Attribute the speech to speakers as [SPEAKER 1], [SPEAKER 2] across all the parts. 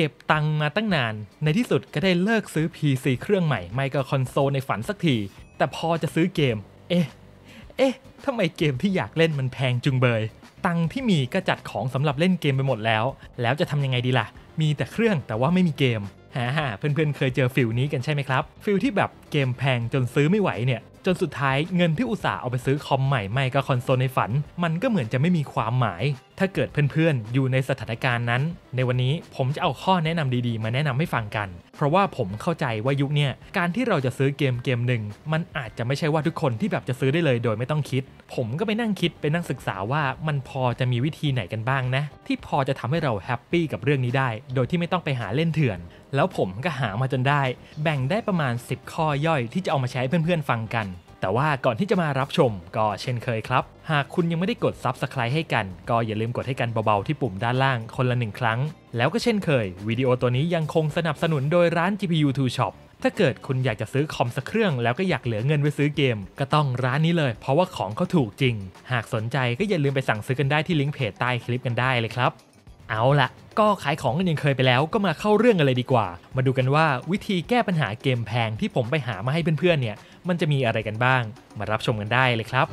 [SPEAKER 1] เก็บตังมาตั้งนาน ในที่สุดก็ได้เลิกซื้อ PC เครื่องใหม่ไม่ก็คอนโซลในฝันสักที แต่พอจะซื้อเกม เอ๊ะ เอ๊ะทำไมเกมที่อยากเล่นมันแพงจุงเบย ตังที่มีก็จัดของสำหรับเล่นเกมไปหมดแล้ว แล้วจะทำยังไงดีล่ะ มีแต่เครื่องแต่ว่าไม่มีเกมฮ่าฮ่าเพื่อนๆเคยเจอ feel นี้กันใช่ไหมครับ feel ที่แบบเกมแพงจนซื้อไม่ไหวเนี่ยจนสุดท้ายเงินที่อุตส่าห์เอาไปซื้อคอมใหม่ไม่ก็คอนโซลในฝัน มันก็เหมือนจะไม่มีความหมาย ถ้าเกิดเพื่อนๆ อยู่ในสถานการณ์นั้น ในวันนี้ผมจะเอาข้อแนะนำดีๆ มาแนะนำให้ฟังกัน เพราะว่าผมเข้าใจว่ายุคนี้การที่เราจะซื้อเกมเกมหนึ่ง มันอาจจะไม่ใช่ว่าทุกคนที่แบบจะซื้อได้เลยโดยไม่ต้องคิด ผมก็ไปนั่งคิดไปนั่งศึกษาว่ามันพอจะมีวิธีไหนกันบ้างนะ ที่พอจะทำให้เราแฮปปี้กับเรื่องนี้ได้ โดยที่ไม่ต้องไปหาเล่นเถื่อนแล้วผมก็หามาจนได้ แบ่งได้ประมาณ 10 ข้อย่อยที่จะเอามาใช้เพื่อนๆฟังกัน แต่ว่าก่อนที่จะมารับชมก็เช่นเคยครับ หากคุณยังไม่ได้กด Subscribe ให้กัน ก็อย่าลืมกดให้กันเบาๆที่ปุ่มด้านล่างคนละหนึ่งครั้ง แล้วก็เช่นเคย วิดีโอตัวนี้ยังคงสนับสนุนโดยร้าน GPU 2 Shop ถ้าเกิดคุณอยากจะซื้อคอมสักเครื่องแล้วก็อยากเหลือเงินไปซื้อเกม ก็ต้องร้านนี้เลย เพราะว่าของเขาถูกจริง หากสนใจก็อย่าลืมไปสั่งซื้อกันได้ที่ลิงก์เพจใต้คลิปกันได้เลยครับ เอาละก็ขายของกันยังเคยไปแล้วก็มาเข้าเรื่องกันเลยดีกว่า มาดูกันว่าวิธีแก้ปัญหาเกมแพงที่ผมไปหามาให้เพื่อนๆเนี่ย มันจะมีอะไรกันบ้าง มารับชมกันได้เลยครับ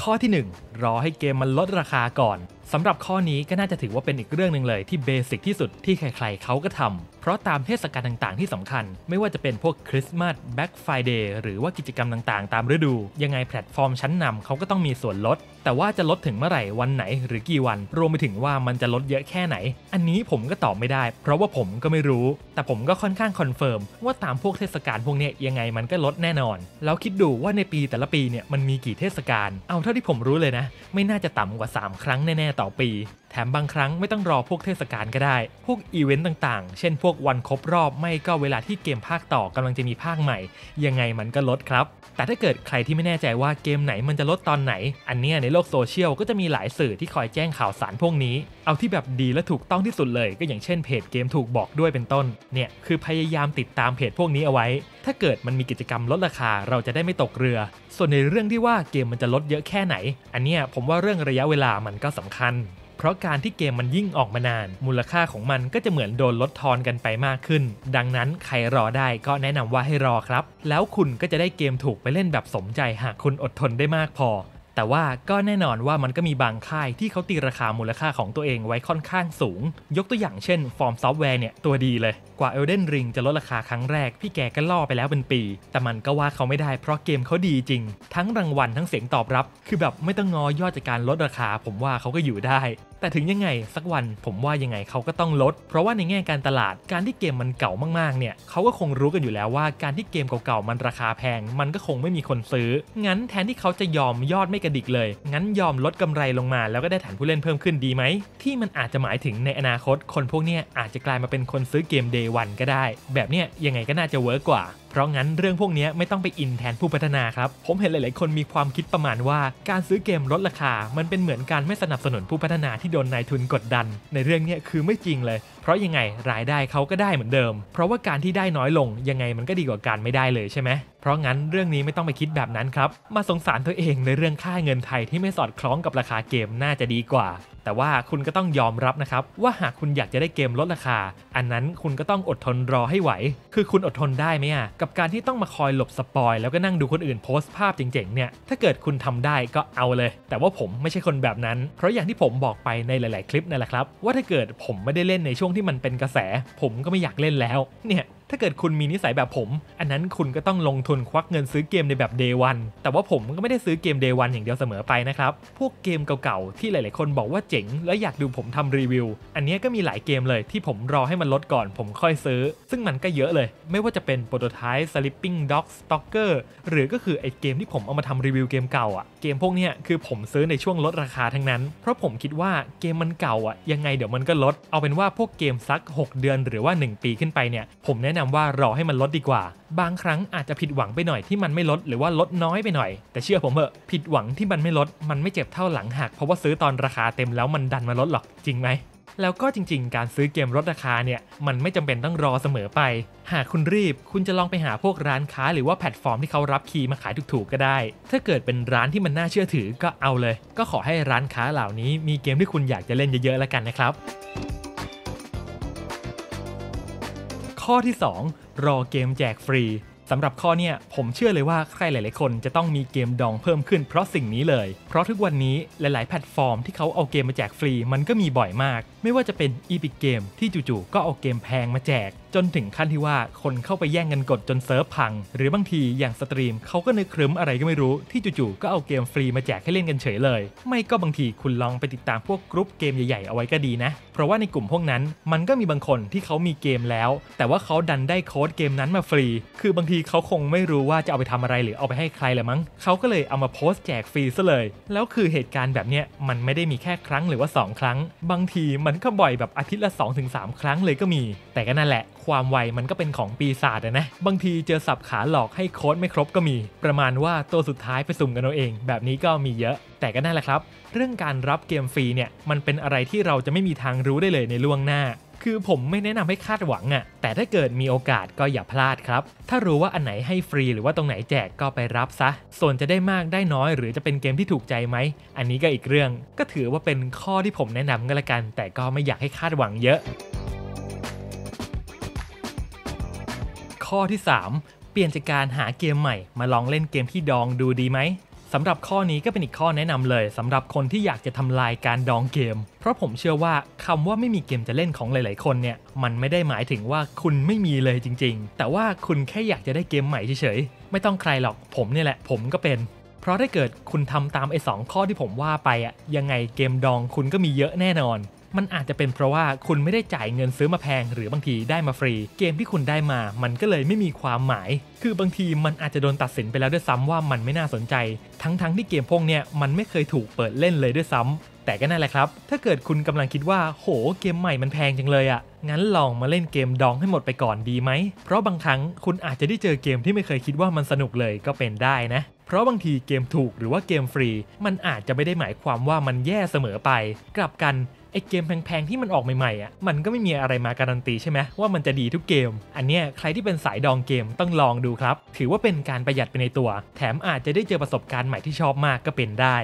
[SPEAKER 1] ข้อที่ 1 รอให้เกมมันลดราคาก่อนสำหรับข้อนี้ก็น่าจะถือว่าเป็นอีกเรื่องหนึ่งเลยที่ basic ที่สุดที่ใครๆเขาก็ทำ เพราะตามเทศกาลต่างๆ ที่สำคัญ ไม่ว่าจะเป็นพวกคริสต์มาส Black Friday หรือว่ากิจกรรมต่างๆ ตามฤดู ยังไงแพลตฟอร์มชั้นนำเขาก็ต้องมีส่วนลด แต่ว่าจะลดถึงเมื่อไหร่วันไหนหรือกี่วัน รวมไปถึงว่ามันจะลดเยอะแค่ไหน อันนี้ผมก็ตอบไม่ได้ เพราะว่าผมก็ไม่รู้ แต่ผมก็ค่อนข้าง confirm ว่าตามพวกเทศกาลพวกเนี้ยยังไงมันก็ลดแน่นอน แล้วคิดดูว่าในปีแต่ละปีเนี่ยมันมีกี่เทศกาลเอาเท่าที่ผมรู้เลยนะ ไม่น่าจะต่ำกว่า 3 ครั้งแน่ๆต่อปีแถมบางครั้งไม่ต้องรอพวกเทศกาลก็ได้ พวกอีเวนต์ต่างๆ เช่นพวกวันครบรอบไม่ก็เวลาที่เกมภาคต่อกำลังจะมีภาคใหม่ ยังไงมันก็ลดครับ แต่ถ้าเกิดใครที่ไม่แน่ใจว่าเกมไหนมันจะลดตอนไหน อันเนี้ยในโลกโซเชียลก็จะมีหลายสื่อที่คอยแจ้งข่าวสารพวกนี้ เอาที่แบบดีและถูกต้องที่สุดเลย ก็อย่างเช่นเพจเกมถูกบอกด้วยเป็นต้น เนี่ยคือพยายามติดตามเพจพวกนี้เอาไว้ ถ้าเกิดมันมีกิจกรรมลดราคาเราจะได้ไม่ตกเรือ ส่วนในเรื่องที่ว่าเกมมันจะลดเยอะแค่ไหน อันเนี้ยผมว่าเรื่องระยะเวลามันก็สำคัญ เพราะการที่เกมมันยิ่งออกมานาน มูลค่าของมันก็จะเหมือนโดนลดทอนกันไปมากขึ้น ดังนั้นใครรอได้ก็แนะนำว่าให้รอครับ แล้วคุณก็จะได้เกมถูกไปเล่นแบบสมใจหากคุณอดทนได้มากพอแต่ว่าก็แน่นอนว่ามันก็มีบางค่ายที่เขาตีราคามูลค่าของตัวเองไว้ค่อนข้างสูง ยกตัวอย่างเช่น FromSoftware เนี่ยตัวดีเลย กว่า Elden Ring จะลดราคาครั้งแรก พี่แกก็ล่อไปแล้วเป็นปี แต่มันก็ว่าเขาไม่ได้เพราะเกมเขาดีจริง ทั้งรางวัลทั้งเสียงตอบรับ คือแบบไม่ต้องง้อยอดจากการลดราคา ผมว่าเขาก็อยู่ได้ แต่ถึงยังไงสักวันผมว่ายังไงเขาก็ต้องลด เพราะว่าในแง่การตลาดการที่เกมมันเก่ามากๆเนี่ยเขาก็คงรู้กันอยู่แล้วว่าการที่เกมเก่าๆมันราคาแพง มันก็คงไม่มีคนซื้อ งั้นแทนที่เขาจะยอมยอดไม่กระดิกเลย งั้นยอมลดกำไรลงมา แล้วก็ได้ฐานผู้เล่นเพิ่มขึ้นดีไหมที่มันอาจจะหมายถึงในอนาคตคนพวกนี้อาจจะกลายมาเป็นคนซื้อเกม Day 1ก็ได้ แบบเนี้ยยังไงก็น่าจะเวิร์กกว่าเพราะงั้นเรื่องพวกนี้ไม่ต้องไปอินแทนผู้พัฒนาครับ ผมเห็นหลาย ๆ คนมีความคิดประมาณว่าการซื้อเกมลดราคา มันเป็นเหมือนการไม่สนับสนุนผู้พัฒนาที่โดนนายทุนกดดัน ในเรื่องนี้คือไม่จริงเลย เพราะยังไงรายได้เขาก็ได้เหมือนเดิม เพราะว่าการที่ได้น้อยลงยังไงมันก็ดีกว่าการไม่ได้เลยใช่ไหมเพราะงั้นเรื่องนี้ไม่ต้องไปคิดแบบนั้นครับ มาสงสารตัวเองในเรื่องค่าเงินไทยที่ไม่สอดคล้องกับราคาเกมน่าจะดีกว่า แต่ว่าคุณก็ต้องยอมรับนะครับ ว่าหากคุณอยากจะได้เกมลดราคา อันนั้นคุณก็ต้องอดทนรอให้ไหว คือคุณอดทนได้ไหมอะกับการที่ต้องมาคอยหลบสปอยแล้วก็นั่งดูคนอื่นโพสต์ภาพเจ๋งๆเนี่ยถ้าเกิดคุณทำได้ก็เอาเลย แต่ว่าผมไม่ใช่คนแบบนั้น เพราะอย่างที่ผมบอกไปในหลาย ๆ คลิปนั่นแหละครับ ว่าถ้าเกิดผมไม่ได้เล่นในช่วงที่มันเป็นกระแส ผมก็ไม่อยากเล่นแล้วเนี่ย ถ้าเกิดคุณมีนิสัยแบบผม อันนั้นคุณก็ต้องลงทุนควักเงินซื้อเกมในแบบ day one แต่ว่าผมก็ไม่ได้ซื้อเกม day one อย่างเดียวเสมอไปนะครับ พวกเกมเก่าๆ ที่หลายๆคนบอกว่าเจ๋ง และอยากดูผมทำรีวิว อันนี้ก็มีหลายเกมเลยที่ผมรอให้มันลดก่อนผมค่อยซื้อ ซึ่งมันก็เยอะเลย ไม่ว่าจะเป็น Prototype Sleeping Dogs Stalker หรือก็คือไอเกมที่ผมเอามาทำรีวิวเกมเก่าอะเกมพวกนี้คือผมซื้อในช่วงลดราคาทั้งนั้น เพราะผมคิดว่าเกมมันเก่าอะยังไงเดี๋ยวมันก็ลด เอาเป็นว่าพวกเกมสัก 6 เดือนหรือว่า 1 ปีขึ้นไปเนี่ยผมแนะนำว่ารอให้มันลดดีกว่า บางครั้งอาจจะผิดหวังไปหน่อยที่มันไม่ลดหรือว่าลดน้อยไปหน่อย แต่เชื่อผมเถอะผิดหวังที่มันไม่ลด มันไม่เจ็บเท่าหลังหักเพราะว่าซื้อตอนราคาเต็มแล้วมันดันมาลดหรอกจริงไหมแล้วก็จริง ๆ การซื้อเกมลดราคาเนี่ยมันไม่จำเป็นต้องรอเสมอไป หากคุณรีบคุณจะลองไปหาพวกร้านค้าหรือว่าแพลตฟอร์มที่เขารับคีย์มาขายถูกๆก็ได้ ถ้าเกิดเป็นร้านที่มันน่าเชื่อถือก็เอาเลย ก็ขอให้ร้านค้าเหล่านี้มีเกมที่คุณอยากจะเล่นเยอะๆแล้วกันนะครับ ข้อที่ 2 รอเกมแจกฟรีสำหรับข้อเนี้ยผมเชื่อเลยว่าใครหลาย ๆ คนจะต้องมีเกมดองเพิ่มขึ้นเพราะสิ่งนี้เลย เพราะทุกวันนี้หลาย ๆ แพลตฟอร์มที่เขาเอาเกมมาแจกฟรีมันก็มีบ่อยมาก ไม่ว่าจะเป็น Epic Game ที่จู่ ๆ ก็เอาเกมแพงมาแจกจนถึงขั้นที่ว่าคนเข้าไปแย่งกันกดจนเซิร์ฟพัง หรือบางทีอย่าง Steam เขาก็นึกครึ้มอะไรก็ไม่รู้ที่จู่ๆก็เอาเกมฟรีมาแจกให้เล่นกันเฉยเลย ไม่ก็บางทีคุณลองไปติดตามพวกกรุ๊ปเกมใหญ่ๆเอาไว้ก็ดีนะ เพราะว่าในกลุ่มพวกนั้นมันก็มีบางคนที่เขามีเกมแล้ว แต่ว่าเขาดันได้โค้ดเกมนั้นมาฟรี คือบางทีเขาคงไม่รู้ว่าจะเอาไปทำอะไรหรือเอาไปให้ใครแหละมั้งเขาก็เลยเอามาโพสต์แจกฟรีซะเลย แล้วคือเหตุการณ์แบบเนี้ยมันไม่ได้มีแค่ครั้งหรือว่า 2 ครั้ง บางทีมันก็บ่อยแบบอาทิตย์ละ 2-3 ครั้งเลยก็มี แต่ก็นั่นแหละความไวมันก็เป็นของปีศาจนะ บางทีเจอสับขาหลอกให้โค้ดไม่ครบก็มี ประมาณว่าตัวสุดท้ายไปสุ่มกันเอาเอง แบบนี้ก็มีเยอะ แต่ก็นั่นแหละครับ เรื่องการรับเกมฟรีเนี่ยมันเป็นอะไรที่เราจะไม่มีทางรู้ได้เลยในล่วงหน้าคือผมไม่แนะนำให้คาดหวังอะ่ะ แต่ถ้าเกิดมีโอกาสก็อย่าพลาดครับ ถ้ารู้ว่าอันไหนให้ฟรีหรือว่าตรงไหนแจกก็ไปรับซะ ส่วนจะได้มากได้น้อยหรือจะเป็นเกมที่ถูกใจไหม อันนี้ก็อีกเรื่อง ก็ถือว่าเป็นข้อที่ผมแนะนำกันละกัน แต่ก็ไม่อยากให้คาดหวังเยอะ ข้อที่ 3 เปลี่ยนจากการหาเกมใหม่ มาลองเล่นเกมที่ดองดูดีไหมสำหรับข้อนี้ก็เป็นอีกข้อแนะนำเลยสำหรับคนที่อยากจะทำลายการดองเกม เพราะผมเชื่อว่าคำว่าไม่มีเกมจะเล่นของหลาย ๆ คนเนี่ยมันไม่ได้หมายถึงว่าคุณไม่มีเลยจริง ๆ แต่ว่าคุณแค่อยากจะได้เกมใหม่เฉย ๆ ไม่ต้องใครหรอกผมเนี่ยแหละผมก็เป็น เพราะถ้าเกิดคุณทำตามไอ้สองข้อที่ผมว่าไปอะยังไงเกมดองคุณก็มีเยอะแน่นอน มันอาจจะเป็นเพราะว่าคุณไม่ได้จ่ายเงินซื้อมาแพง หรือบางทีได้มาฟรี เกมที่คุณได้มา มันก็เลยไม่มีความหมาย คือบางทีมันอาจจะโดนตัดสินไปแล้วด้วยซ้ำว่ามันไม่น่าสนใจ ทั้งๆทที่เกมพวกเนี้ยมันไม่เคยถูกเปิดเล่นเลยด้วยซ้ำแต่ก็นั่นแหละครับ ถ้าเกิดคุณกำลังคิดว่า โห เกมใหม่มันแพงจังเลยอะ่ะ งั้นลองมาเล่นเกมดองให้หมดไปก่อนดีไหม เพราะบางครั้งคุณอาจจะได้เจอเกมที่ไม่เคยคิดว่ามันสนุกเลยก็เป็นได้นะเพราะบางทีเกมถูกหรือว่าเกมฟรี มันอาจจะไม่ได้หมายความว่ามันแย่เสมอไป กลับกัน ไอเกมแพงๆที่มันออกใหม่ๆอะมันก็ไม่มีอะไรมาการันตีใช่ไหมว่ามันจะดีทุกเกม อันเนี้ยใครที่เป็นสายดองเกมต้องลองดูครับ ถือว่าเป็นการประหยัดไปในตัว แถมอาจจะได้เจอประสบการณ์ใหม่ที่ชอบมากก็เป็นได้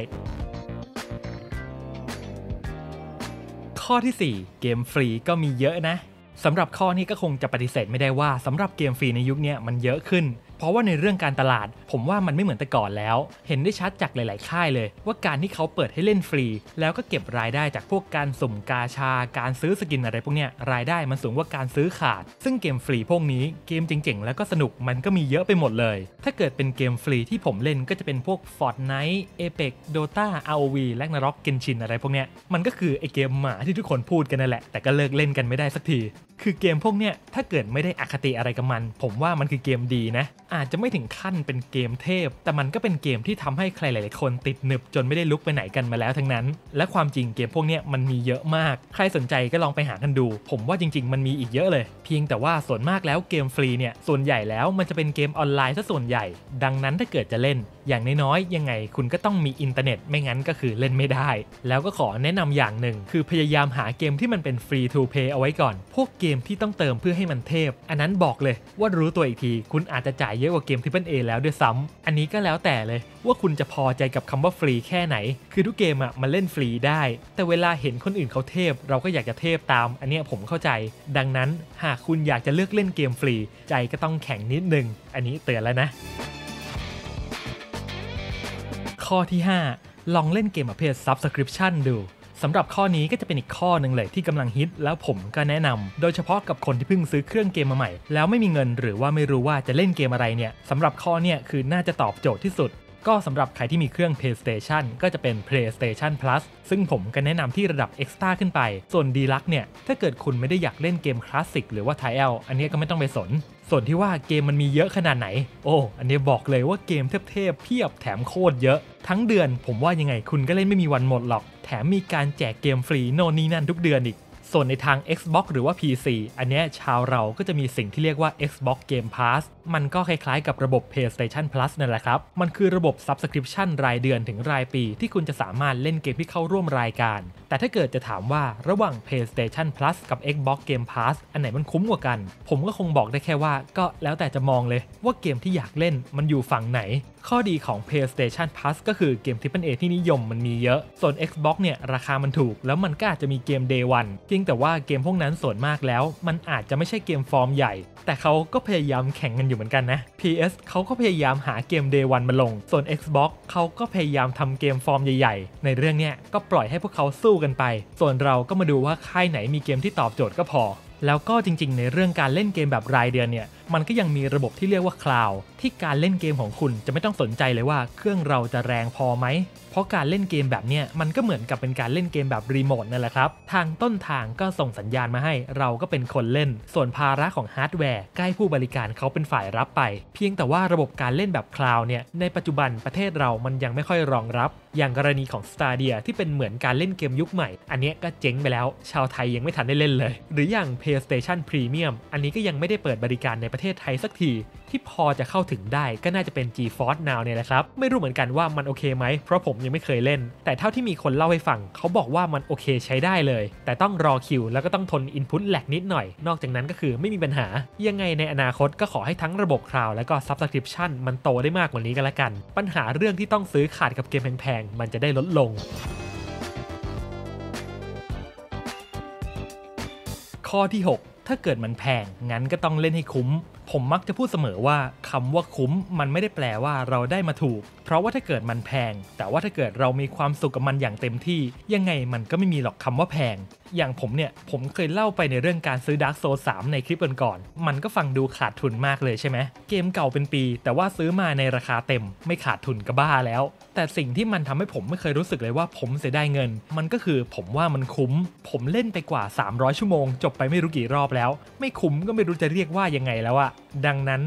[SPEAKER 1] ข้อที่ 4 เกมฟรีก็มีเยอะนะสำหรับข้อนี้ก็คงจะปฏิเสธไม่ได้ว่าสำหรับเกมฟรีในยุคนี้มันเยอะขึ้น เพราะว่าในเรื่องการตลาด ผมว่ามันไม่เหมือนแต่ก่อนแล้ว เห็นได้ชัดจากหลาย ๆ ค่ายเลย ว่าการที่เขาเปิดให้เล่นฟรี แล้วก็เก็บรายได้จากพวกการสุ่มกาชา การซื้อสกินอะไรพวกเนี้ยรายได้มันสูงกว่าการซื้อขาด ซึ่งเกมฟรีพวกนี้เกมเจ๋ง ๆ แล้วก็สนุกมันก็มีเยอะไปหมดเลย ถ้าเกิดเป็นเกมฟรีที่ผมเล่นก็จะเป็นพวก Fortnite Apex Dota ROV และน r o k Genshin อะไรพวกเนี้ยมันก็คือไอเกมหมาที่ทุกคนพูดกันนั่นแหละแต่ก็เลิกเล่นกันไม่ได้สักที คือเกมพวกเนี้ยถ้าเกิดไม่ได้อคติอะไรกับมัน ผมว่ามันคือเกมดีนะอาจจะไม่ถึงขั้นเป็นเกมเทพ แต่มันก็เป็นเกมที่ทำให้ใครหลายๆคนติดหนึบจนไม่ได้ลุกไปไหนกันมาแล้วทั้งนั้น และความจริงเกมพวกนี้มันมีเยอะมาก ใครสนใจก็ลองไปหากันดู ผมว่าจริง ๆ มันมีอีกเยอะเลย เพียงแต่ว่าส่วนมากแล้วเกมฟรีเนี่ยส่วนใหญ่แล้วมันจะเป็นเกมออนไลน์ซะส่วนใหญ่ ดังนั้นถ้าเกิดจะเล่น อย่างน้อยๆยังไงคุณก็ต้องมีอินเทอร์เน็ตไม่งั้นก็คือเล่นไม่ได้ แล้วก็ขอแนะนำอย่างหนึ่ง คือพยายามหาเกมที่มันเป็น free to play เอาไว้ก่อน พวกเกมที่ต้องเติมเพื่อให้มันเทพ อันนั้นบอกเลยว่ารู้ตัวอีกที คุณอาจจะจ่ายเยอะกว่าเกมที่เป็น AAA แล้วด้วยซ้ำอันนี้ก็แล้วแต่เลยว่าคุณจะพอใจกับคำว่าฟรีแค่ไหน คือทุกเกมอะมันเล่นฟรีได้ แต่เวลาเห็นคนอื่นเขาเทพ เราก็อยากจะเทพตาม อันเนี้ยผมเข้าใจ ดังนั้นหากคุณอยากจะเลือกเล่นเกมฟรี ใจก็ต้องแข็งนิดนึง อันนี้เตือนแล้วนะ ข้อที่ 5 ลองเล่นเกมประเภท Subscription ดู สำหรับข้อนี้ก็จะเป็นอีกข้อหนึ่งเลยที่กำลังฮิตแล้วผมก็แนะนำโดยเฉพาะกับคนที่เพิ่งซื้อเครื่องเกมมาใหม่ แล้วไม่มีเงินหรือว่าไม่รู้ว่าจะเล่นเกมอะไรเนี่ยสำหรับข้อเนี่ยคือน่าจะตอบโจทย์ที่สุด ก็สำหรับใครที่มีเครื่อง PlayStation ก็จะเป็น PlayStation Plus ซึ่งผมก็แนะนำที่ระดับ Extra ขึ้นไป ส่วน Deluxe เนี่ยถ้าเกิดคุณไม่ได้อยากเล่นเกมคลาสสิกหรือว่า t i l อันนี้ก็ไม่ต้องไปสน ส่วนที่ว่าเกมมันมีเยอะขนาดไหน โอ้ อันนี้บอกเลยว่าเกมเทพๆเพียบแถมโคตรเยอะ ทั้งเดือนผมว่ายังไงคุณก็เล่นไม่มีวันหมดหรอก แถมมีการแจกเกมฟรีโน่นนี่นั่นทุกเดือนอีก ส่วนในทาง Xbox หรือว่า PC อันนี้ชาวเราก็จะมีสิ่งที่เรียกว่า Xbox Game Pass มันก็คล้ายๆกับระบบ PlayStation Plus นั่นแหละครับ มันคือระบบ Subscription รายเดือนถึงรายปี ที่คุณจะสามารถเล่นเกมที่เข้าร่วมรายการ แต่ถ้าเกิดจะถามว่าระหว่าง PlayStation Plus กับ Xbox Game Pass อันไหนมันคุ้มกว่ากัน ผมก็คงบอกได้แค่ว่าก็แล้วแต่จะมองเลยว่าเกมที่อยากเล่นมันอยู่ฝั่งไหน ข้อดีของ PlayStation Plus ก็คือเกม Triple A ที่นิยมมันมีเยอะ ส่วน Xbox เนี่ยราคามันถูก แล้วมันก็อาจจะมีเกม Day One จริงแต่ว่าเกมพวกนั้นส่วนมากแล้ว มันอาจจะไม่ใช่เกมฟอร์มใหญ่ แต่เขาก็พยายามแข่งกันอยู่เหมือนกันนะ PS เขาก็พยายามหาเกม Day One มาลง ส่วน Xbox เขาก็พยายามทำเกมฟอร์มใหญ่ๆ ในเรื่องเนี้ยก็ปล่อยให้พวกเขาสู้กันไป ส่วนเราก็มาดูว่าค่ายไหนมีเกมที่ตอบโจทย์ก็พอ แล้วก็จริงๆ ในเรื่องการเล่นเกมแบบรายเดือนเนี่ยมันก็ยังมีระบบที่เรียกว่า cloud ที่การเล่นเกมของคุณจะไม่ต้องสนใจเลยว่าเครื่องเราจะแรงพอไหม เพราะการเล่นเกมแบบเนี้ยมันก็เหมือนกับเป็นการเล่นเกมแบบรีโมทนั่นแหละครับ ทางต้นทางก็ส่งสัญญาณมาให้ เราก็เป็นคนเล่น ส่วนภาระของฮาร์ดแวร์ให้ผู้บริการเขาเป็นฝ่ายรับไป เพียงแต่ว่าระบบการเล่นแบบ cloud เนี่ยในปัจจุบันประเทศเรามันยังไม่ค่อยรองรับ อย่างกรณีของ Stadia ที่เป็นเหมือนการเล่นเกมยุคใหม่ อันนี้ก็เจ๊งไปแล้ว ชาวไทยยังไม่ทันได้เล่นเลย หรืออย่าง PlayStation Premium อันนี้ก็ยังไม่ได้เปิดบริการในประเทศไทยสักที ที่พอจะเข้าถึงได้ก็น่าจะเป็น GeForce Now เนี่ยแหละครับ ไม่รู้เหมือนกันว่ามันโอเคไหม เพราะผมยังไม่เคยเล่น แต่เท่าที่มีคนเล่าให้ฟัง เขาบอกว่ามันโอเคใช้ได้เลย แต่ต้องรอคิว แล้วก็ต้องทน Input แหลกนิดหน่อย นอกจากนั้นก็คือไม่มีปัญหา ยังไงในอนาคตก็ขอให้ทั้งระบบคลาวและก็ Subscription มันโตได้มากกว่านี้กันละกัน ปัญหาเรื่องที่ต้องซื้อขาดกับเกมแพงๆมันจะได้ลดลงข้อที่ 6 ถ้าเกิดมันแพงงั้นก็ต้องเล่นให้คุ้มผมมักจะพูดเสมอว่าคำว่าคุ้มมันไม่ได้แปลว่าเราได้มาถูก เพราะว่าถ้าเกิดมันแพง แต่ว่าถ้าเกิดเรามีความสุขกับมันอย่างเต็มที่ ยังไงมันก็ไม่มีหรอกคำว่าแพง อย่างผมเนี่ย ผมเคยเล่าไปในเรื่องการซื้อ Dark Souls 3 ในคลิปก่อนๆมันก็ฟังดูขาดทุนมากเลยใช่ไหมเกมเก่าเป็นปี แต่ว่าซื้อมาในราคาเต็ม ไม่ขาดทุนก็บ้าแล้ว แต่สิ่งที่มันทำให้ผมไม่เคยรู้สึกเลยว่าผมเสียดายเงิน มันก็คือผมว่ามันคุ้ม ผมเล่นไปกว่า 300 ชั่วโมง จบไปไม่รู้กี่รอบแล้ว ไม่คุ้มก็ไม่รู้จะเรียกว่ายังไงแล้วอะดังนั้น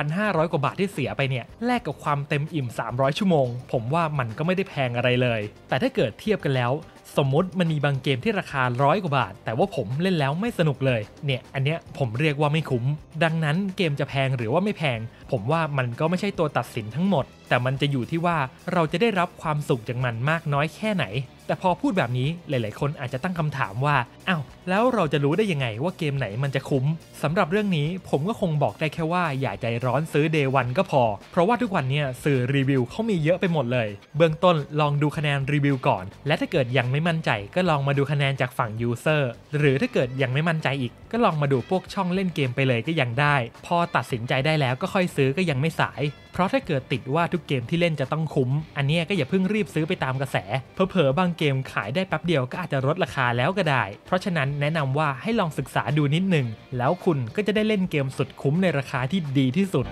[SPEAKER 1] 1,500 กว่าบาทที่เสียไปเนี่ยแลกกับความเต็มอิ่ม 300 ชั่วโมง ผมว่ามันก็ไม่ได้แพงอะไรเลย แต่ถ้าเกิดเทียบกันแล้ว สมมติมันมีบางเกมที่ราคาร้อยกว่าบาท แต่ว่าผมเล่นแล้วไม่สนุกเลยเนี่ยอันเนี้ยผมเรียกว่าไม่คุ้ม ดังนั้นเกมจะแพงหรือว่าไม่แพง ผมว่ามันก็ไม่ใช่ตัวตัดสินทั้งหมด แต่มันจะอยู่ที่ว่าเราจะได้รับความสุขจากมันมากน้อยแค่ไหน แต่พอพูดแบบนี้หลาย ๆ คนอาจจะตั้งคำถามว่าอ้าวแล้วเราจะรู้ได้ยังไงว่าเกมไหนมันจะคุ้มสำหรับเรื่องนี้ผมก็คงบอกได้แค่ว่าอย่าใจร้อนซื้อ Day 1ก็พอ เพราะว่าทุกวันเนี่ยสื่อรีวิวเขามีเยอะไปหมดเลย เบื้องต้นลองดูคะแนนรีวิวก่อน และถ้าเกิดยังไม่มั่นใจ ก็ลองมาดูคะแนนจากฝั่งยูเซอร์หรือถ้าเกิดยังไม่มั่นใจอีก ก็ลองมาดูพวกช่องเล่นเกมไปเลยก็ยังได้ พอตัดสินใจได้แล้วก็ค่อยซื้อก็ยังไม่สาย เพราะถ้าเกิดติดว่าทุกเกมที่เล่นจะต้องคุ้ม อันนี้ก็อย่าเพิ่งรีบซื้อไปตามกระแส เผลอๆบางเกมขายได้แป๊บเดียวก็อาจจะลดราคาแล้วก็ได้ เพราะฉะนั้นแนะนำว่าให้ลองศึกษาดูนิดหนึ่ง แล้วคุณก็จะได้เล่นเกมสุดคุ้มในราคาที่ดีที่สุด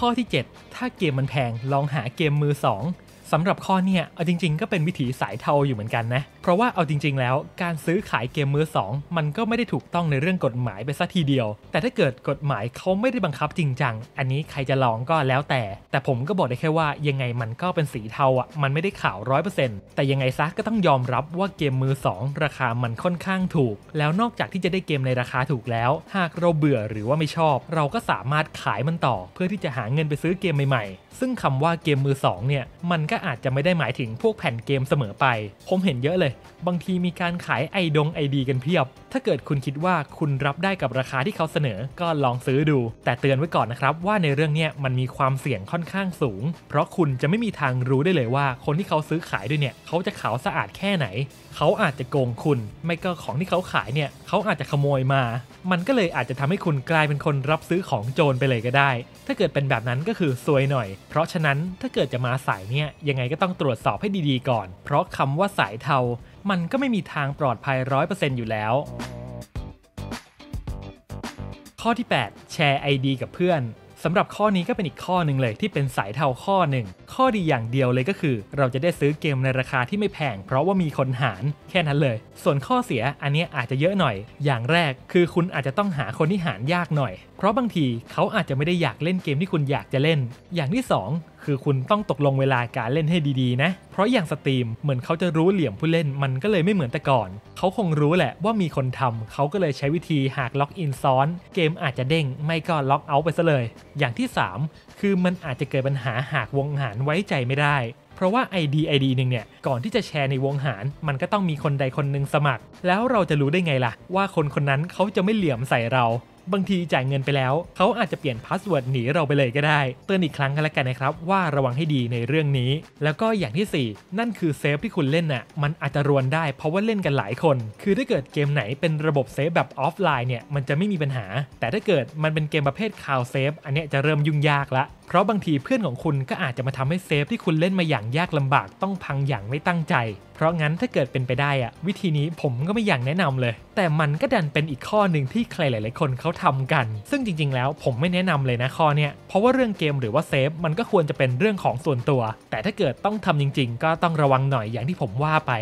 [SPEAKER 1] ข้อที่ 7 ถ้าเกมมันแพงลองหาเกมมือ 2สำหรับข้อเนี่ยเอาจริง ๆ ก็เป็นวิถีสายเทาอยู่เหมือนกันนะเพราะว่าเอาจริง ๆ แล้วการซื้อขายเกมมือ 2 มันก็ไม่ได้ถูกต้องในเรื่องกฎหมายไปซะทีเดียว แต่ถ้าเกิดกฎหมายเขาไม่ได้บังคับจริงจังอันนี้ใครจะลองก็แล้วแต่ แต่ผมก็บอกได้แค่ว่ายังไงมันก็เป็นสีเทาอะมันไม่ได้ขาวร้อยเปอร์เซ็นต์แต่ยังไงซะก็ต้องยอมรับว่าเกมมือ 2 ราคามันค่อนข้างถูก แล้วนอกจากที่จะได้เกมในราคาถูกแล้ว หากเราเบื่อหรือว่าไม่ชอบ เราก็สามารถขายมันต่อ เพื่อที่จะหาเงินไปซื้อเกมใหม่ๆ ซึ่งคำว่าเกมมือ2เนี่ยมันก็อาจจะไม่ได้หมายถึงพวกแผ่นเกมเสมอไป ผมเห็นเยอะเลยบางทีมีการขายไอดงไอดีกันเพียบ ถ้าเกิดคุณคิดว่าคุณรับได้กับราคาที่เขาเสนอก็ลองซื้อดู แต่เตือนไว้ก่อนนะครับ ว่าในเรื่องนี้มันมีความเสี่ยงค่อนข้างสูง เพราะคุณจะไม่มีทางรู้ได้เลยว่า คนที่เขาซื้อขายด้วยเนี่ยเขาจะขาวสะอาดแค่ไหน เขาอาจจะโกงคุณ ไม่ก็ของที่เขาขายเนี่ยเขาอาจจะขโมยมา มันก็เลยอาจจะทำให้คุณกลายเป็นคนรับซื้อของโจรไปเลยก็ได้ ถ้าเกิดเป็นแบบนั้นก็คือซวยหน่อย เพราะฉะนั้นถ้าเกิดจะมาสายเนี่ยยังไงก็ต้องตรวจสอบให้ดีๆก่อน เพราะคำว่าสายเทา มันก็ไม่มีทางปลอดภัยร้อยเปอร์เซ็นต์อยู่แล้ว ข้อที่ 8 แชร์ ID กับเพื่อนสำหรับข้อนี้ก็เป็นอีกข้อหนึ่งเลยที่เป็นสายเทาข้อหนึ่ง ข้อดีอย่างเดียวเลยก็คือ เราจะได้ซื้อเกมในราคาที่ไม่แพง เพราะว่ามีคนหารแค่นั้นเลย ส่วนข้อเสียอันนี้อาจจะเยอะหน่อย อย่างแรกคือคุณอาจจะต้องหาคนที่หารยากหน่อย เพราะบางทีเขาอาจจะไม่ได้อยากเล่นเกมที่คุณอยากจะเล่น อย่างที่ 2คือคุณต้องตกลงเวลาการเล่นให้ดีๆนะ เพราะอย่างสตรีมเหมือนเขาจะรู้เหลี่ยมผู้เล่นมันก็เลยไม่เหมือนแต่ก่อน เขาคงรู้แหละว่ามีคนทำเขาก็เลยใช้วิธีหากล็อกอินซ้อน เกมอาจจะเด้งไม่ก็ล็อกเอาท์ไปซะเลย อย่างที่ 3 คือมันอาจจะเกิดปัญหาหากวงหารไว้ใจไม่ได้เพราะว่า ID ID หนึ่งเนี่ย ก่อนที่จะแชร์ในวงหาร มันก็ต้องมีคนใดคนหนึ่งสมัคร แล้วเราจะรู้ได้ไงล่ะ ว่าคนคนนั้นเขาจะไม่เหลี่ยมใส่เรา บางทีจ่ายเงินไปแล้ว เขาอาจจะเปลี่ยน password หนีเราไปเลยก็ได้ เตือนอีกครั้งกันแล้วกันนะครับ ว่าระวังให้ดีในเรื่องนี้ แล้วก็อย่างที่ 4 นั่นคือ save ที่คุณเล่นน่ะมันอาจจะรวนได้เพราะว่าเล่นกันหลายคน คือถ้าเกิดเกมไหนเป็นระบบ save แบบออฟไลน์เนี่ยมันจะไม่มีปัญหา แต่ถ้าเกิดมันเป็นเกมประเภท cloud save อันนี้จะเริ่มยุ่งยากละ เพราะบางทีเพื่อนของคุณก็อาจจะมาทำให้ save ที่คุณเล่นมาอย่างยากลำบากต้องพังอย่างไม่ตั้งใจ เพราะงั้นถ้าเกิดเป็นไปได้อะวิธีนี้ผมก็ไม่อยากแนะนำเลย แต่มันก็ดันเป็นอีกข้อหนึ่งที่ใครหลาย ๆ คนเขาทำกัน ซึ่งจริง ๆ แล้วผมไม่แนะนำเลยนะข้อเนี้ยเพราะว่าเรื่องเกมหรือว่า save มันก็ควรจะเป็นเรื่องของส่วนตัว แต่ถ้าเกิดต้องทำจริง ๆ ก็ต้องระวังหน่อยอย่างที่ผมว่าไป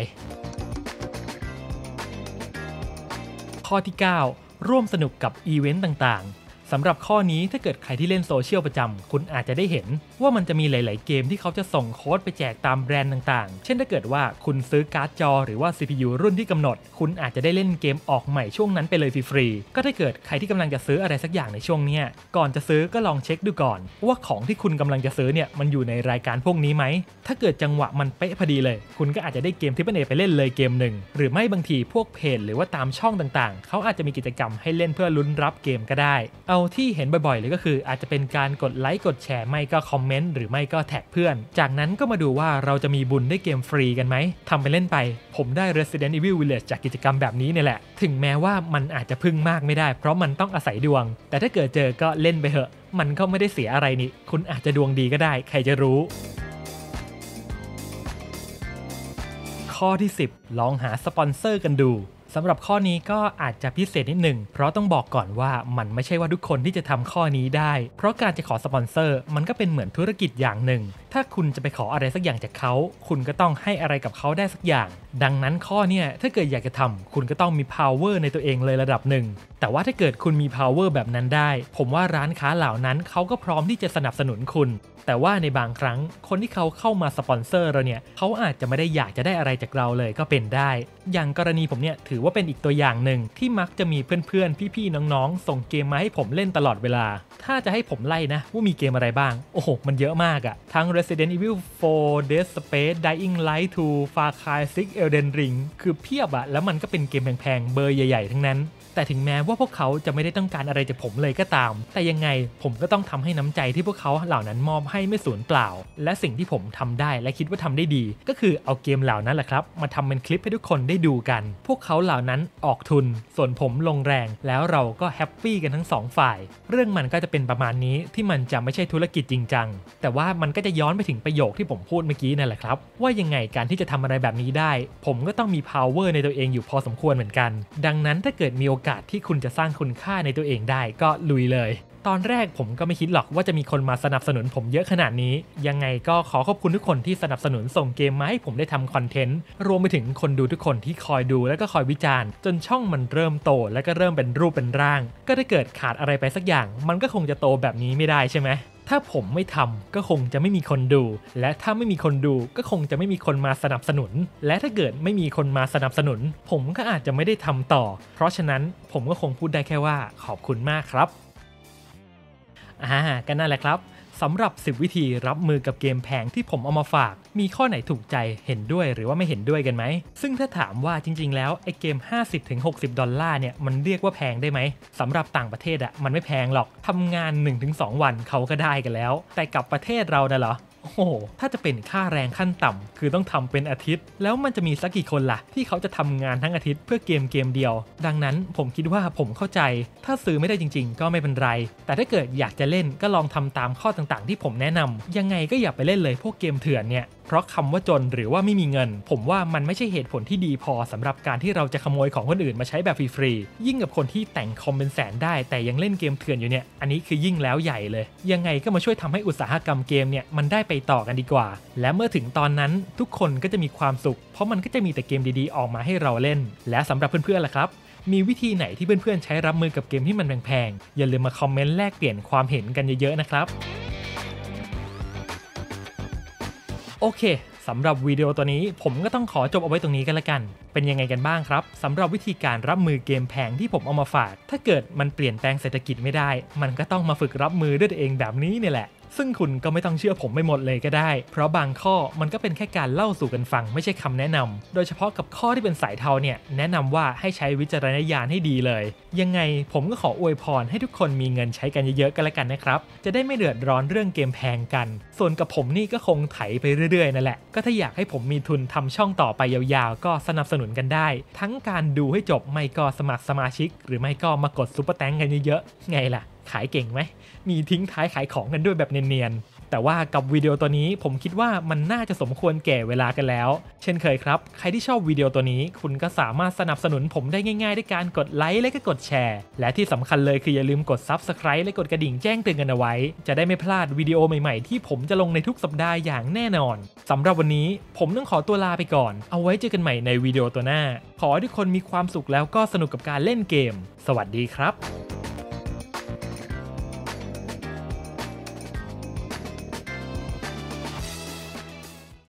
[SPEAKER 1] ข้อที่ 9 ร่วมสนุกกับอีเวนต์ต่างๆ สำหรับข้อนี้ถ้าเกิดใครที่เล่นโซเชียลประจำ คุณอาจจะได้เห็น ว่ามันจะมีหลาย ๆ เกมที่เขาจะส่งโค้ดไปแจกตามแบรนด์ต่าง ๆ เช่นถ้าเกิดว่าคุณซื้อการ์ดจอ หรือว่า CPU รุ่นที่กำหนด คุณอาจจะได้เล่นเกมออกใหม่ช่วงนั้นไปเลยฟรี ๆ ก็ถ้าเกิดใครที่กำลังจะซื้ออะไรสักอย่างในช่วงนี้ก่อนจะซื้อก็ลองเช็คดูก่อน ว่าของที่คุณกำลังจะซื้อเนี่ยมันอยู่ในรายการพวกนี้ไหมถ้าเกิดจังหวะมันเป๊ะพอดีเลย คุณก็อาจจะได้เกมที่เป็นเอไปเล่นเลยเกมหนึ่งหรือไม่บางทีพวกเพจหรือว่าตามช่องต่าง ๆ เขาอาจจะมีกิจกรรมให้เล่นเพื่อลุ้นรับเกมก็ได้ เอาที่เห็นบ่อยๆเลยก็คือ อาจจะเป็นการกดไลค์กดแชร์ไม่ก็คอมเมนต์หรือไม่ก็แท็กเพื่อน จากนั้นก็มาดูว่าเราจะมีบุญได้เกมฟรีกันไหมทำไปเล่นไป ผมได้ Resident Evil Village จากกิจกรรมแบบนี้เนี่ยแหละ ถึงแม้ว่ามันอาจจะพึ่งมากไม่ได้ เพราะมันต้องอาศัยดวง แต่ถ้าเกิดเจอก็เล่นไปเถอะ มันก็ไม่ได้เสียอะไรนี่คุณอาจจะดวงดีก็ได้ ใครจะรู้ข้อที่ 10 ลองหาสปอนเซอร์กันดู สำหรับข้อนี้ก็อาจจะพิเศษนิดหนึ่ง เพราะต้องบอกก่อนว่ามันไม่ใช่ว่าทุกคนที่จะทำข้อนี้ได้ เพราะการจะขอสปอนเซอร์ มันก็เป็นเหมือนธุรกิจอย่างหนึ่งถ้าคุณจะไปขออะไรสักอย่างจากเขา คุณก็ต้องให้อะไรกับเขาได้สักอย่าง ดังนั้นข้อเนี่ยถ้าเกิดอยากจะทำคุณก็ต้องมี power ในตัวเองเลยระดับหนึ่ง แต่ว่าถ้าเกิดคุณมี power แบบนั้นได้ ผมว่าร้านค้าเหล่านั้นเขาก็พร้อมที่จะสนับสนุนคุณ แต่ว่าในบางครั้งคนที่เขาเข้ามาสปอนเซอร์เราเนี่ยเขาอาจจะไม่ได้อยากจะได้อะไรจากเราเลยก็เป็นได้ อย่างกรณีผมเนี่ยถือว่าเป็นอีกตัวอย่างหนึ่งที่มักจะมีเพื่อนๆ พี่ๆ น้องๆ ส่งเกมมาให้ผมเล่นตลอดเวลา ถ้าจะให้ผมไล่นะว่ามีเกมอะไรบ้าง โอ้โห มันเยอะมากอะทั้ง Resident Evil 4 Dead Space Dying Light 2 Far Cry 6 Elden Ring คือเพียบอะแล้วมันก็เป็นเกมแพงๆ เบอร์ใหญ่ๆ ทั้งนั้น แต่ถึงแม้ว่าพวกเขาจะไม่ได้ต้องการอะไรจากผมเลยก็ตาม แต่ยังไงผมก็ต้องทำให้น้ำใจที่พวกเขาเหล่านั้นมอบให้ไม่สูญเปล่า และสิ่งที่ผมทำได้และคิดว่าทำได้ดี ก็คือเอาเกมเหล่านั้นแหละครับ มาทำเป็นคลิปให้ทุกคนได้ดูกัน พวกเขาเหล่านั้นออกทุน ส่วนผมลงแรง แล้วเราก็แฮปปี้กันทั้งสองฝ่าย เรื่องมันก็จะเป็นประมาณนี้ที่มันจะไม่ใช่ธุรกิจจริงจัง แต่ว่ามันก็จะย้อนไปถึงประโยคที่ผมพูดเมื่อกี้นั่นแหละครับ ว่ายังไงการที่จะทำอะไรแบบนี้ได้ ผมก็ต้องมี power ในตัวเองอยู่พอสมควรเหมือนกัน ดังนั้นถ้าเกิดมีโออกาสที่คุณจะสร้างคุณค่าในตัวเองได้ก็ลุยเลย ตอนแรกผมก็ไม่คิดหรอกว่าจะมีคนมาสนับสนุนผมเยอะขนาดนี้ ยังไงก็ขอขอบคุณทุกคนที่สนับสนุนส่งเกมมาให้ผมได้ทำคอนเทนต์ รวมไปถึงคนดูทุกคนที่คอยดูและก็คอยวิจารณ์ จนช่องมันเริ่มโตและก็เริ่มเป็นรูปเป็นร่าง ก็ถ้าเกิดขาดอะไรไปสักอย่าง มันก็คงจะโตแบบนี้ไม่ได้ใช่ไหม ถ้าผมไม่ทำก็คงจะไม่มีคนดู และถ้าไม่มีคนดูก็คงจะไม่มีคนมาสนับสนุน และถ้าเกิดไม่มีคนมาสนับสนุน ผมก็อาจจะไม่ได้ทำต่อ เพราะฉะนั้นผมก็คงพูดได้แค่ว่าขอบคุณมากครับอ่าก็นั่นแหละครับ สำหรับ 10 วิธีรับมือกับเกมแพงที่ผมเอามาฝาก มีข้อไหนถูกใจเห็นด้วยหรือว่าไม่เห็นด้วยกันไหม ซึ่งถ้าถามว่าจริง ๆ แล้วไอ้เกม 50-60 ดอลลาร์เนี่ยมันเรียกว่าแพงได้ไหมสำหรับต่างประเทศอะมันไม่แพงหรอกทำงาน 1-2 วันเขาก็ได้กันแล้ว แต่กับประเทศเราน่ะเหรอ โอ้โห ถ้าจะเป็นค่าแรงขั้นต่ำคือต้องทำเป็นอาทิตย์ แล้วมันจะมีสักกี่คนล่ะ ที่เขาจะทำงานทั้งอาทิตย์เพื่อเกมเกมเดียว ดังนั้นผมคิดว่าผมเข้าใจ ถ้าซื้อไม่ได้จริง ๆ ก็ไม่เป็นไร แต่ถ้าเกิดอยากจะเล่นก็ลองทำตามข้อต่างๆ ที่ผมแนะนำยังไงก็อย่าไปเล่นเลยพวกเกมเถื่อนเนี่ย เพราะคำว่าจนหรือว่าไม่มีเงิน ผมว่ามันไม่ใช่เหตุผลที่ดีพอสำหรับการที่เราจะขโมยของคนอื่นมาใช้แบบฟรีๆยิ่งกับคนที่แต่งคอมเป็นแสนได้ แต่ยังเล่นเกมเถื่อนอยู่เนี่ยอันนี้คือยิ่งแล้วใหญ่เลย ยังไงก็มาช่วยทำให้อุตสาหกรรมเกมเนี่ยมันได้ไปต่อกันดีกว่า และเมื่อถึงตอนนั้นทุกคนก็จะมีความสุข เพราะมันก็จะมีแต่เกมดีๆ ออกมาให้เราเล่น และสำหรับเพื่อนๆล่ะครับมีวิธีไหนที่เพื่อนๆใช้รับมือกับเกมที่มันแพงๆอย่าลืมมาคอมเมนต์แลกเปลี่ยนความเห็นกันเยอะๆนะครับ โอเคสำหรับวิดีโอตัวนี้ผมก็ต้องขอจบเอาไว้ตรงนี้กันละกัน เป็นยังไงกันบ้างครับสำหรับวิธีการรับมือเกมแพงที่ผมเอามาฝาก ถ้าเกิดมันเปลี่ยนแปลงเศรษฐกิจไม่ได้ มันก็ต้องมาฝึกรับมือด้วยตัวเองแบบนี้เนี่ยแหละ ซึ่งคุณก็ไม่ต้องเชื่อผมไม่หมดเลยก็ได้ เพราะบางข้อมันก็เป็นแค่การเล่าสู่กันฟังไม่ใช่คำแนะนำโดยเฉพาะกับข้อที่เป็นสายเทาเนี่ยแนะนำว่าให้ใช้วิจารณญาณให้ดีเลย ยังไงผมก็ขออวยพรให้ทุกคนมีเงินใช้กันเยอะๆกันละกันนะครับ จะได้ไม่เดือดร้อนเรื่องเกมแพงกัน ส่วนกับผมนี่ก็คงไถไปเรื่อยๆนั่นแหละ ก็ถ้าอยากให้ผมมีทุนทำช่องต่อไปยาวๆ ก็สนับสนุนกันได้ ทั้งการดูให้จบไม่ก็สมัครสมาชิก หรือไม่ก็มากดซุปเปอร์แตงกันเยอะๆไงล่ะ ขายเก่งไหม มีทิ้งท้ายขายของกันด้วยแบบเนียนๆ แต่ว่ากับวิดีโอตัวนี้ผมคิดว่ามันน่าจะสมควรแก่เวลากันแล้ว เช่นเคยครับ ใครที่ชอบวิดีโอตัวนี้ คุณก็สามารถสนับสนุนผมได้ง่ายๆ ด้วยการกดไลค์และก็กดแชร์ และที่สำคัญเลยคืออย่าลืมกด Subscribe และกดกระดิ่งแจ้งเตือนกันเอาไว้ จะได้ไม่พลาดวิดีโอใหม่ๆ ที่ผมจะลงในทุกสัปดาห์อย่างแน่นอนสำหรับวันนี้ผมต้องขอตัวลาไปก่อน เอาไว้เจอกันใหม่ในวิดีโอตัวหน้า ขอให้ทุกคนมีความสุขแล้วก็สนุกกับการเล่นเกม สวัสดีครับ